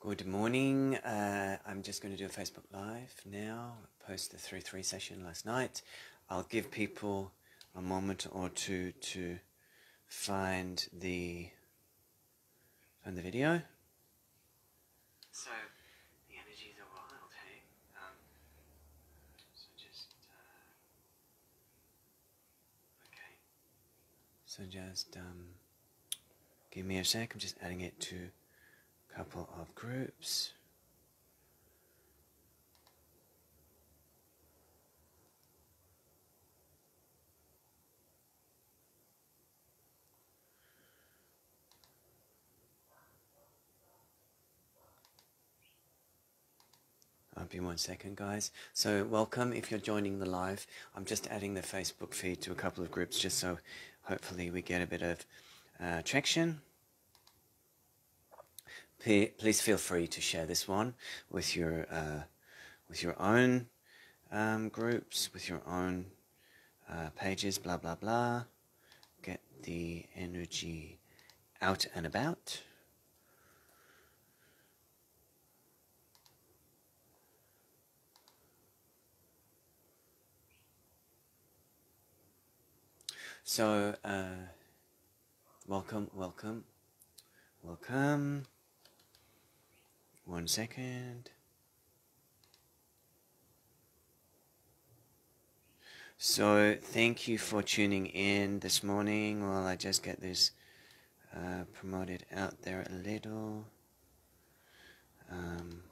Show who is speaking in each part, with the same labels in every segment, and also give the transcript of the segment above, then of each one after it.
Speaker 1: Good morning. Uh, I'm just going to do a Facebook Live now. Post the 3 3 session last night. I'll give people a moment or two to find the find the video. So the energies are wild, hey? Um, so just uh, okay. So just um, give me a sec. I'm just adding it to couple of groups. I'll be one second, guys. So, welcome if you're joining the live. I'm just adding the Facebook feed to a couple of groups just so hopefully we get a bit of uh, traction. Please feel free to share this one with your uh, with your own um, groups, with your own uh, pages, blah blah blah. Get the energy out and about. So, uh, welcome, welcome, welcome. One second. So, thank you for tuning in this morning while I just get this uh, promoted out there a little. Um,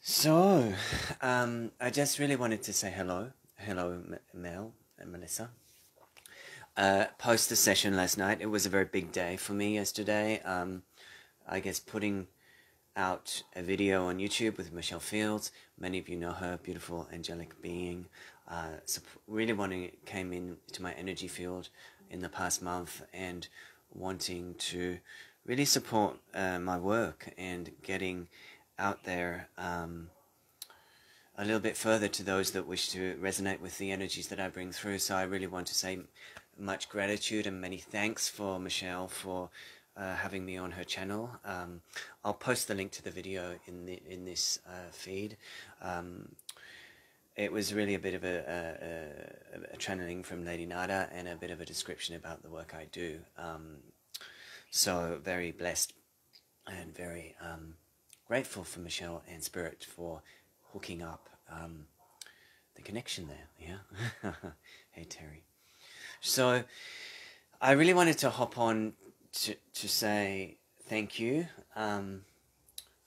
Speaker 1: so, um, I just really wanted to say hello. Hello, Mel and Melissa. Uh, post the session last night. It was a very big day for me yesterday. Um, I guess putting out a video on YouTube with Michelle Fields. Many of you know her, beautiful angelic being. Uh, really wanting came into my energy field in the past month and wanting to really support uh, my work and getting out there. Um, a little bit further to those that wish to resonate with the energies that I bring through. So I really want to say much gratitude and many thanks for Michelle for uh, having me on her channel. Um, I'll post the link to the video in the in this uh, feed. Um, it was really a bit of a, a, a, channeling from Lady Nada and a bit of a description about the work I do. Um, so very blessed and very um, grateful for Michelle and Spirit for hooking up um, the connection there. Yeah. hey Terry. So I really wanted to hop on to to say thank you um,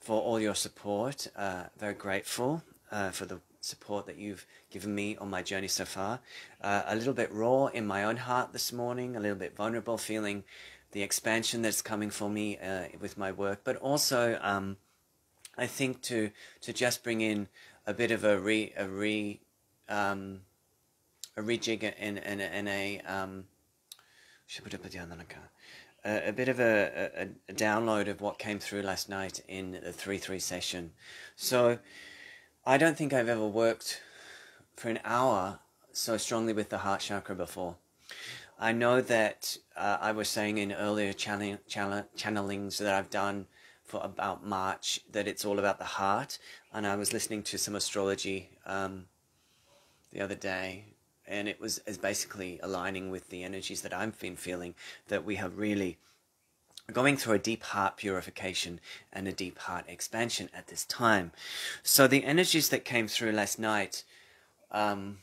Speaker 1: for all your support. Uh, very grateful uh, for the support that you've given me on my journey so far. Uh, a little bit raw in my own heart this morning, a little bit vulnerable, feeling the expansion that's coming for me uh, with my work, but also um, I think to to just bring in a bit of a re a re um, a rejig and and and a um, a, bit of a, a, a download of what came through last night in the three three session. So I don't think I've ever worked for an hour so strongly with the heart chakra before. I know that uh, I was saying in earlier channeling, channelings that I've done for about March that it's all about the heart. And I was listening to some astrology um, the other day, and it was is basically aligning with the energies that I've been feeling that we have really going through a deep heart purification and a deep heart expansion at this time. So the energies that came through last night. Um,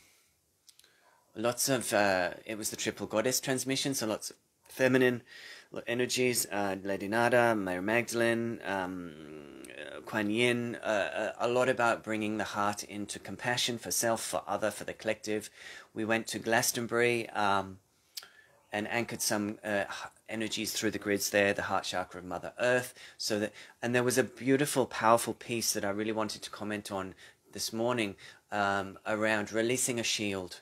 Speaker 1: lots of uh, it was the triple goddess transmission so lots of feminine energies, uh, Lady Nada, Mary Magdalene, um, Kuan Yin, uh, a lot about bringing the heart into compassion for self, for other, for the collective. We went to Glastonbury um, and anchored some uh, energies through the grids there, the heart chakra of Mother Earth. So that, and there was a beautiful, powerful piece that I really wanted to comment on this morning um, around releasing a shield.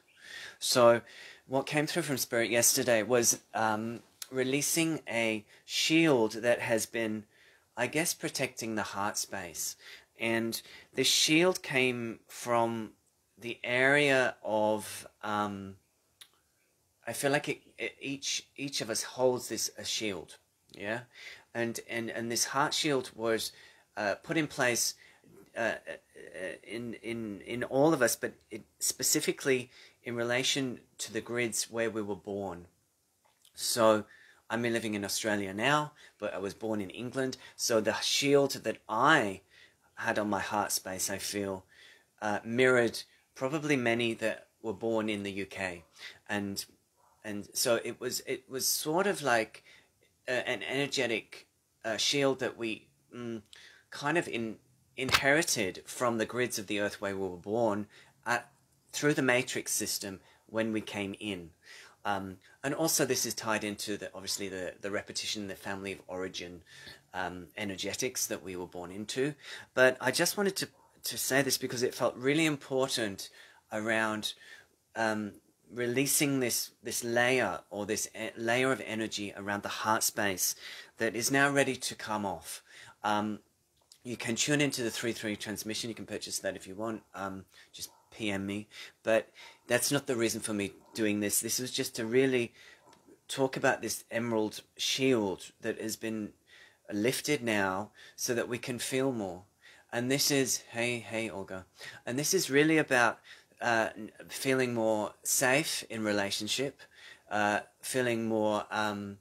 Speaker 1: So, what came through from Spirit yesterday was um, releasing a shield that has been, I guess, protecting the heart space. And this shield came from the area of, um, I feel like it, it, each each of us holds this a shield. Yeah, and and and this heart shield was uh, put in place uh, uh, in in in all of us, but it, specifically in relation to the grids where we were born. So I'm living in Australia now, but I was born in England. So the shield that I had on my heart space, I feel, uh, mirrored probably many that were born in the UK, and and so it was it was sort of like uh, an energetic uh, shield that we mm, kind of in inherited from the grids of the earth where we were born at, through the matrix system when we came in. Um, and also this is tied into the obviously the, the repetition, the family of origin um, energetics that we were born into. But I just wanted to, to say this because it felt really important around um, releasing this this layer or this e- layer of energy around the heart space that is now ready to come off. Um, you can tune into the 3-3 transmission. You can purchase that if you want. Um, just PM me. But that's not the reason for me doing this. This was just to really talk about this emerald shield that has been lifted now so that we can feel more. And this is, hey, hey, Olga. And this is really about uh, feeling more safe in relationship, uh, feeling more, um,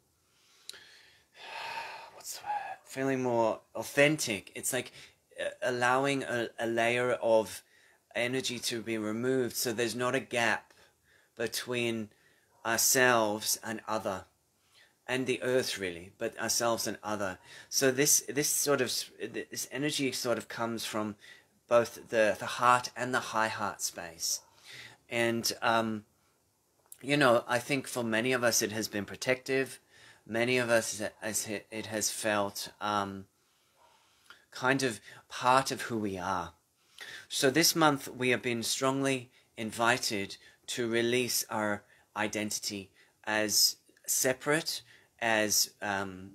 Speaker 1: what's the word? Feeling more authentic. It's like uh, allowing a, a layer of energy to be removed. So there's not a gap between ourselves and other and the earth really but ourselves and other. So this this sort of this energy sort of comes from both the the heart and the high heart space. And um you know i think for many of us it has been protective. Many of us as it has felt um kind of part of who we are so this month we have been strongly invited to release our identity as separate, as um,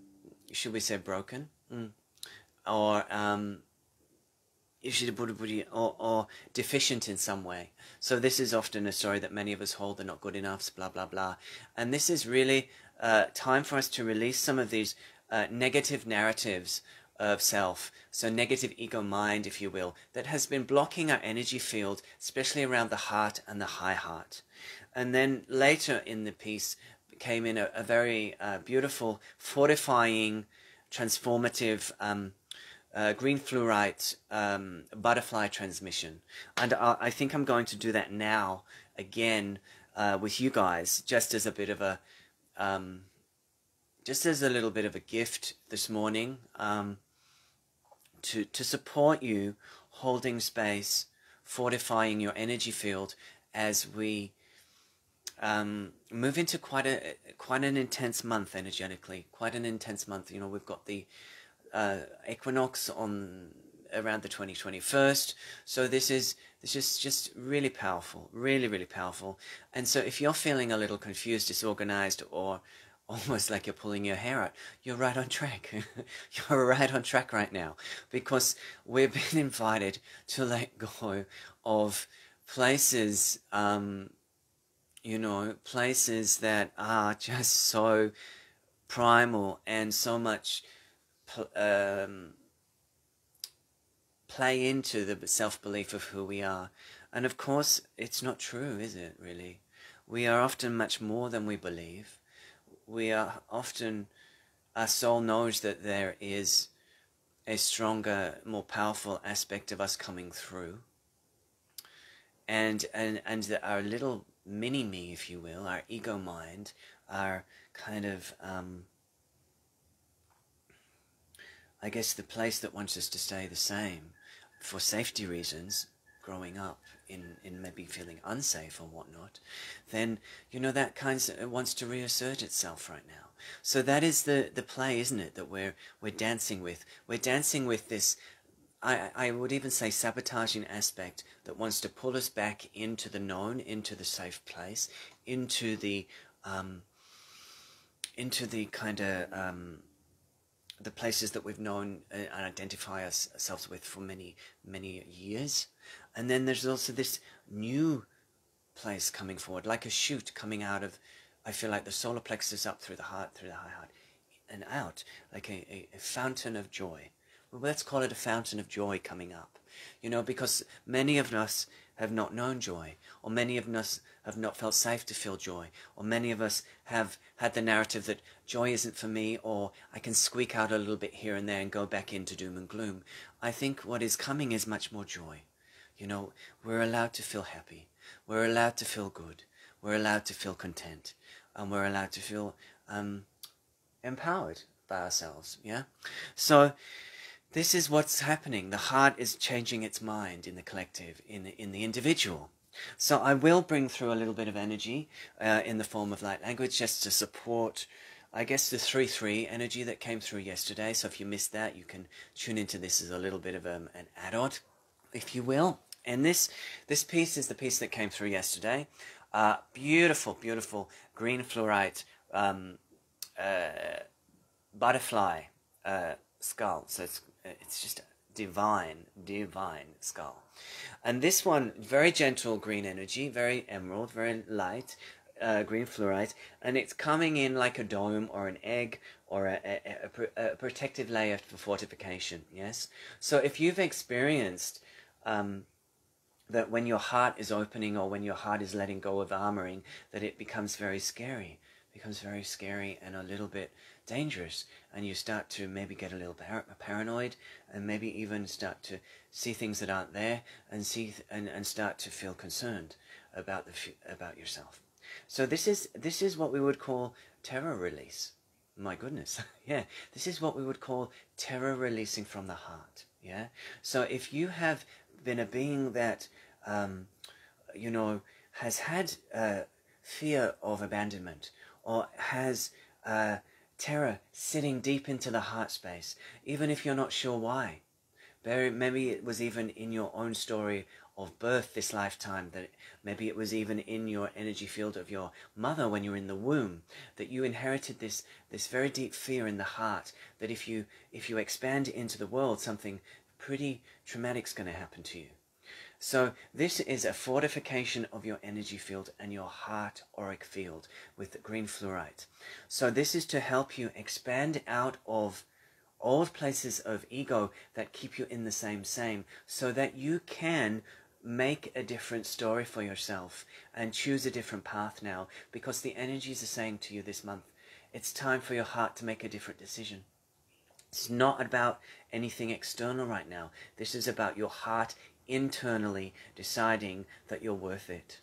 Speaker 1: should we say broken, mm. or um, or, or deficient in some way. So this is often a story that many of us hold. They're not good enough. Blah blah blah. And this is really uh, time for us to release some of these uh, negative narratives of self, so negative ego mind, if you will, that has been blocking our energy field, especially around the heart and the high heart. And then later in the piece came in a, a very uh, beautiful, fortifying, transformative um, uh, green fluorite um, butterfly transmission. And I, I, think I'm going to do that now again uh, with you guys, just as a bit of a, um, just as a little bit of a gift this morning. Um, to, to support you holding space, fortifying your energy field as we um, move into quite a quite an intense month energetically. Quite an intense month. You know, we've got the uh, equinox on around the 2021st. So this is this is just really powerful, really really powerful. And so if you're feeling a little confused, disorganized, or almost like you're pulling your hair out. You're right on track. you're right on track right now because we've been invited to let go of places, um, you know, places that are just so primal and so much um, play into the self belief of who we are. And of course, it's not true, is it, really? We are often much more than we believe we are often, our soul knows that there is a stronger, more powerful aspect of us coming through. And, and, and that our little mini me, if you will, our ego mind, our kind of, um, I guess, the place that wants us to stay the same for safety reasons, growing up in, in maybe feeling unsafe or whatnot, then, you know, that kind of wants to reassert itself right now. So that is the, the play, isn't it, that we're, we're dancing with. We're dancing with this, I, I would even say sabotaging aspect that wants to pull us back into the known, into the safe place, into the, um, into the kind of, um, the places that we've known and identify ourselves with for many, many years. And then there's also this new place coming forward, like a shoot coming out of, I feel like the solar plexus up through the heart, through the high heart, and out, like a, a, a fountain of joy. Well, let's call it a fountain of joy coming up. You know, because many of us have not known joy, or many of us have not felt safe to feel joy, or many of us have had the narrative that joy isn't for me, or I can squeak out a little bit here and there and go back into doom and gloom. I think what is coming is much more joy. You know, we're allowed to feel happy. We're allowed to feel good. We're allowed to feel content. And we're allowed to feel um, empowered by ourselves. Yeah? So, this is what's happening. The heart is changing its mind in the collective, in the, in the individual. So I will bring through a little bit of energy uh, in the form of light language just to support, I guess, the 3-3 energy that came through yesterday. So if you missed that, you can tune into this as a little bit of um, an add-on, if you will. And this, this piece is the piece that came through yesterday. Uh, beautiful, beautiful green fluorite um, uh, butterfly uh, skull. So it's, it's just divine, divine skull. And this one, very gentle green energy, very emerald, very light, uh, green fluorite, and it's coming in like a dome or an egg or a, a, a, a protective layer for fortification. Yes. So if you've experienced um, that when your heart is opening or when your heart is letting go of armoring, that it becomes very scary, becomes very scary and a little bit dangerous, and you start to maybe get a little par- paranoid, and maybe even start to see things that aren't there, and see and, and start to feel concerned about the about yourself. So this is this is what we would call terror release. My goodness, yeah, this is what we would call terror releasing from the heart. Yeah. So if you have been a being that, um, you know, has had uh, fear of abandonment or has uh, terror sitting deep into the heart space, even if you're not sure why. Maybe it was even in your own story of birth this lifetime, that maybe it was even in your energy field of your mother when you were in the womb, that you inherited this, this very deep fear in the heart, that if you, if you expand into the world, something pretty traumatic is going to happen to you. So this is a fortification of your energy field and your heart auric field with green fluorite. So this is to help you expand out of old places of ego that keep you in the same same so that you can make a different story for yourself and choose a different path now because the energies are saying to you this month it's time for your heart to make a different decision. It's not about anything external right now. This is about your heart internally deciding that you're worth it.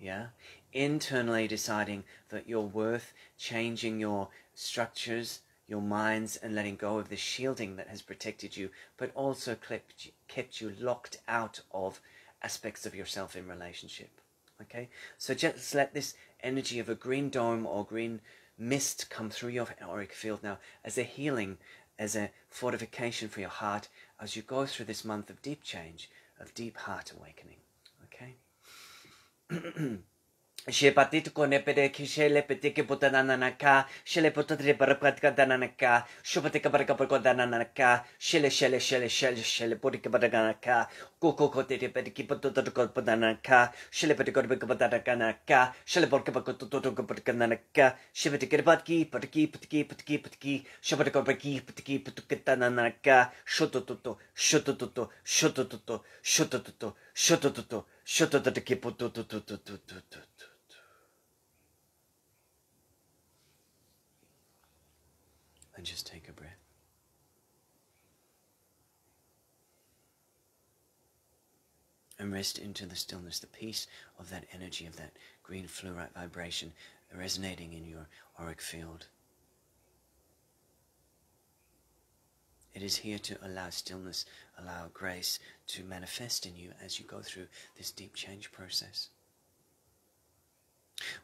Speaker 1: Yeah? Internally deciding that you're worth changing your structures, your minds, and letting go of the shielding that has protected you, but also kept, you locked out of aspects of yourself in relationship. Okay? So just let this energy of a green dome or green mist come through your auric field now as a healing, as a fortification for your heart as you go through this month of deep change of deep heart awakening. Okay? Σε πατήτου κονέπετε και σε λεπετε και ποτέ να ανανακά. Σε λεπε το τρίπερο πράτη κατά ανανακά. Σε πατή και πάρα καπρικό τα ανανακά. Σε λε, σε λε, σε λε, σε λε, σε λε, πότε και πάρα κανακά. Κούκο κότε τη παιδική ποτέ το τρίπερο πράτη ανανακά. Σε λεπε το κορμπέ και πάρα κανακά. Σε λεπε και πάρα το τρίπερο πράτη κανανακά. Σε πατή και πάρα πατική, and just take a breath. And rest into the stillness, the peace of that energy, of that green fluorite vibration resonating in your auric field. It is here to allow stillness, allow grace to manifest in you as you go through this deep change process.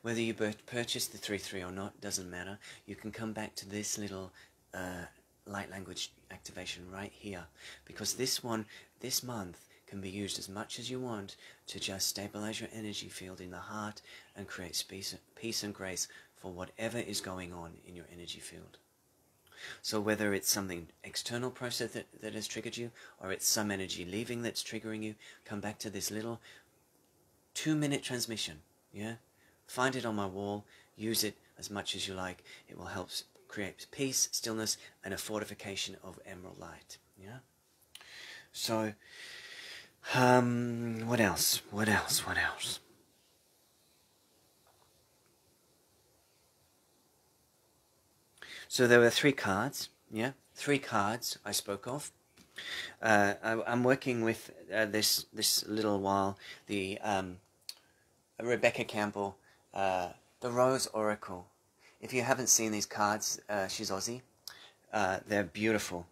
Speaker 1: Whether you purchase the 3-3 or not doesn't matter. You can come back to this little uh, light language activation right here because this one, this month, can be used as much as you want to just stabilize your energy field in the heart and create peace, peace and grace for whatever is going on in your energy field. So whether it's something external process that, that has triggered you or it's some energy leaving that's triggering you, come back to this little two minute transmission. Yeah? Find it on my wall, use it as much as you like. It will help create peace, stillness, and a fortification of emerald light. Yeah. So, um, what else? What else? What else? So there were three cards, yeah, three cards I spoke of. Uh, I, am working with uh, this this little while the um, Rebecca Campbell, uh, the Rose Oracle. If you haven't seen these cards, uh, she's Aussie. Uh, they're beautiful.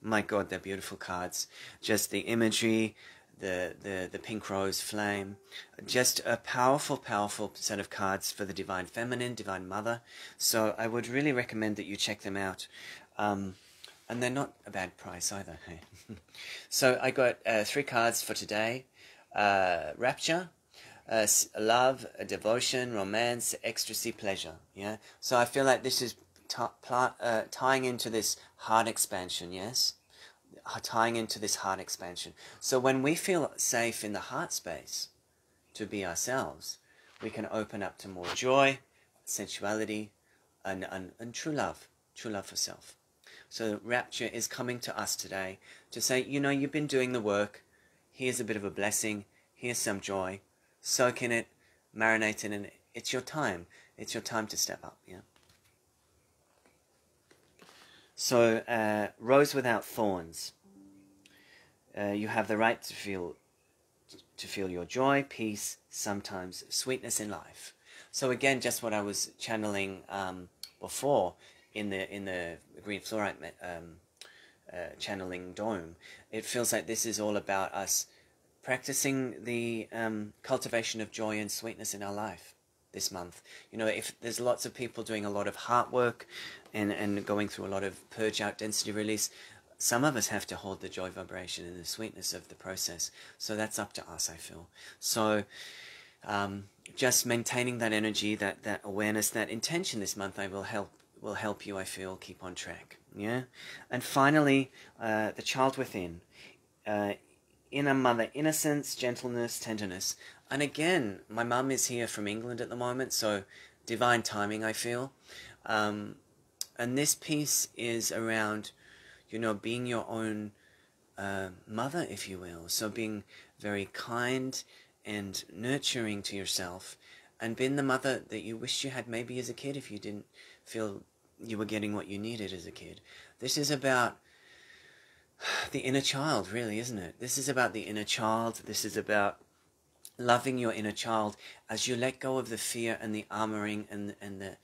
Speaker 1: My God, they're beautiful cards. Just the imagery, the, the, the pink rose flame. Just a powerful, powerful set of cards for the Divine Feminine, Divine Mother. So I would really recommend that you check them out. Um, and they're not a bad price either. Hey? so I got uh, three cards for today. Uh, Rapture, uh, love, devotion, romance, ecstasy, pleasure. Yeah. So I feel like this is uh, tying into this heart expansion. Yes tying into this heart expansion. So when we feel safe in the heart space to be ourselves, we can open up to more joy, sensuality, and, and, and true love, true love for self. So rapture is coming to us today to say, you know, you've been doing the work. Here's a bit of a blessing. Here's some joy. Soak in it, marinate in it. It's your time. It's your time to step up. Yeah. So, uh, rose without thorns. Uh, you have the right to feel to feel your joy, peace, sometimes sweetness in life. So again, just what I was channeling um, before in the in the green fluorite um, uh, channeling dome. It feels like this is all about us practicing the um, cultivation of joy and sweetness in our life this month. You know, if there's lots of people doing a lot of heart work and, and going through a lot of purge out density release, some of us have to hold the joy vibration and the sweetness of the process. So that's up to us, I feel. So um, just maintaining that energy, that, that awareness, that intention this month, I will help will help you, I feel, keep on track. Yeah? And finally, uh, the child within. Uh, inner mother innocence, gentleness, tenderness. And again, my mum is here from England at the moment, so divine timing, I feel. Um, and this piece is around, you know, being your own uh, mother, if you will. So being very kind and nurturing to yourself and being the mother that you wished you had maybe as a kid if you didn't feel you were getting what you needed as a kid. This is about the inner child, really, isn't it? This is about the inner child. This is about loving your inner child as you let go of the fear and the armoring and, and the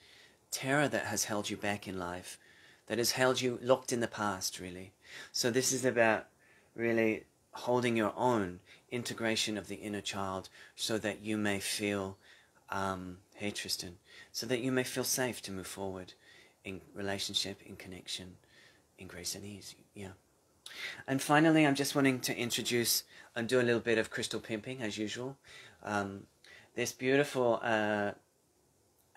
Speaker 1: terror that has held you back in life, that has held you locked in the past, really. So this is about really holding your own integration of the inner child so that you may feel, um, hey Tristan, so that you may feel safe to move forward in relationship, in connection, in grace and ease. Yeah. And finally, I'm just wanting to introduce and do a little bit of crystal pimping as usual. Um, this beautiful uh,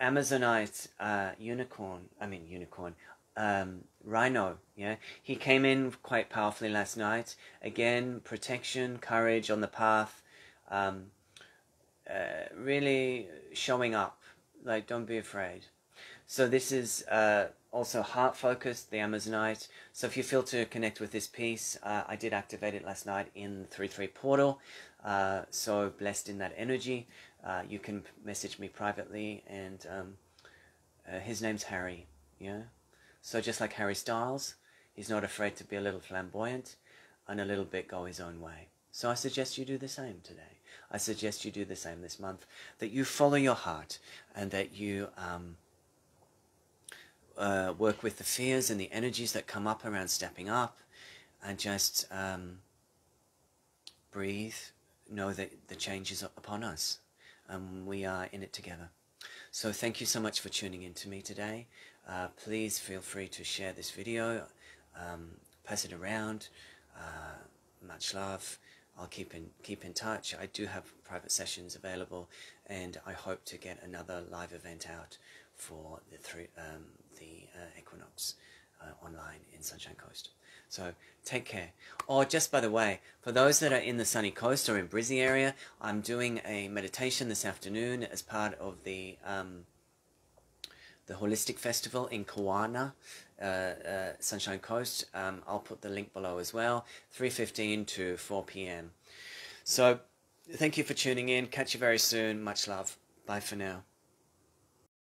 Speaker 1: Amazonite uh, unicorn, I mean unicorn, um, rhino, yeah, he came in quite powerfully last night. Again, protection, courage on the path, um, uh, really showing up. Like, don't be afraid. So this is uh, also heart focused, the Amazonite. So if you feel to connect with this piece, uh, I did activate it last night in the 3-3 portal. Uh, so blessed in that energy. Uh, you can message me privately and um, uh, his name's Harry. Yeah. So just like Harry Styles, he's not afraid to be a little flamboyant and a little bit go his own way. So I suggest you do the same today. I suggest you do the same this month. That you follow your heart and that you um, uh, work with the fears and the energies that come up around stepping up and just um, breathe, know that the change is upon us and we are in it together. So thank you so much for tuning in to me today. Uh, please feel free to share this video, um, pass it around. Uh, much love. I'll keep in keep in touch. I do have private sessions available, and I hope to get another live event out for the three um, the uh, equinox uh, online in Sunshine Coast. So take care. Oh, just by the way, for those that are in the sunny coast or in Brizzy area, I'm doing a meditation this afternoon as part of the um, the Holistic Festival in Kawana, uh, uh, Sunshine Coast. Um, I'll put the link below as well. 3.15 to 4 p.m. So thank you for tuning in. Catch you very soon. Much love. Bye for now.